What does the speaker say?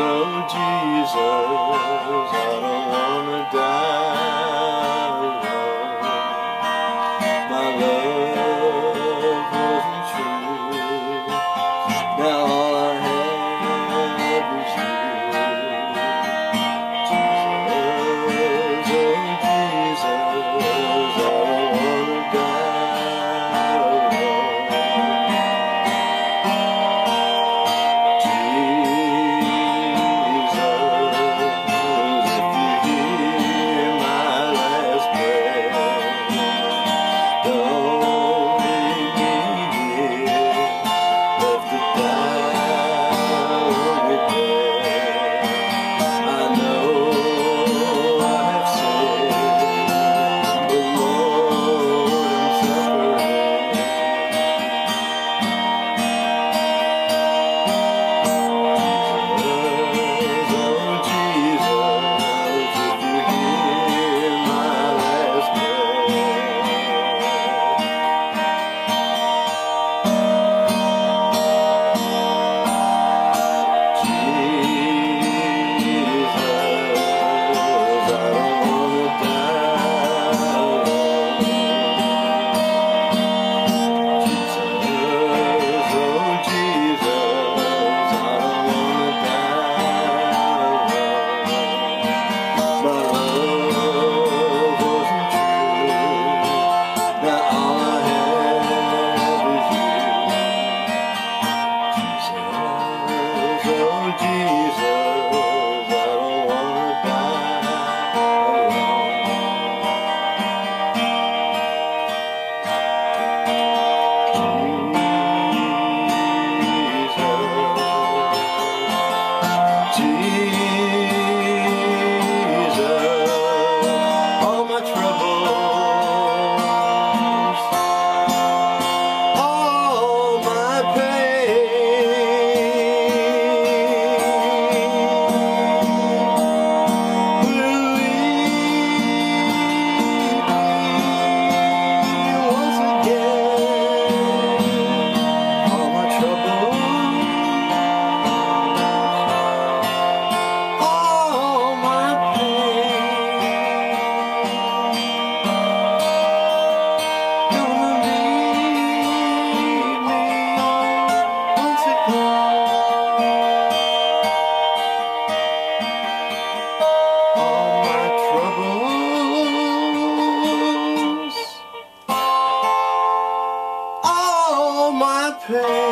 oh Jesus, I don't wanna die alone, my love. pray.